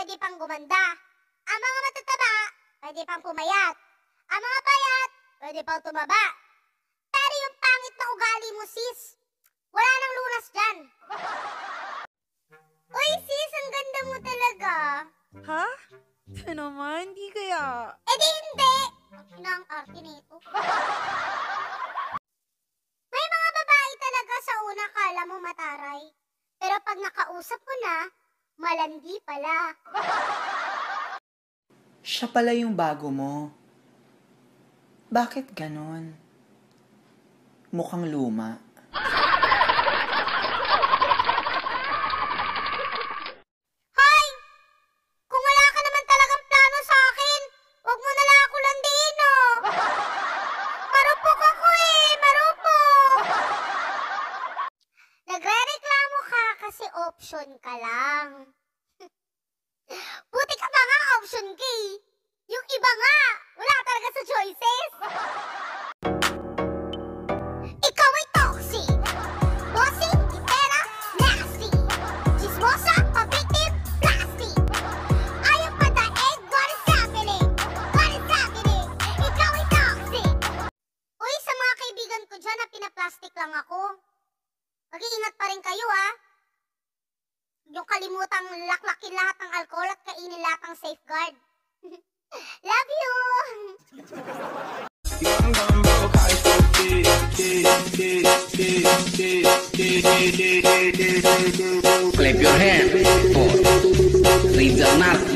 pwede pang gumanda. Ang mga matataba, pwede pang pumayat. Ang mga payat, pwede pang tumaba. Pero yung pangit na ugali mo, sis, wala nang lunas dyan. Uy, sis, ang ganda mo talaga. Ha? Ito naman, di kaya. Eh di hindi. Ang ang arte nito. May mga babae talaga sa una kala mo mataray. Pero pag nakausap ko na, malandi pala. Siya pala yung bago mo. Bakit ganon? Mukhang luma. Hoy! Kung wala ka naman talagang plano sa akin, wag mo na lang ako landiin, oh. Marupok ako eh, marupok. Nagre-reklamo ka kasi option ka lang. Buti ka pa nga option K. Yung iba nga, wala talaga sa choices. Ikaw ay toxic. Bossing, gitera, nasty. Chismosa, pabitib, plastic. Ayaw pa daig, what is happening? What is happening? Ikaw ay toxic. Uy, sa mga kaibigan ko dyan na pinaplastic lang ako. Mag-iingat pa rin kayo, ah. Yung kalimutang laklakin lahat ng alcohol at kainin lahat ng safeguard. Love you! Clap your hands for Rizal. Yeah.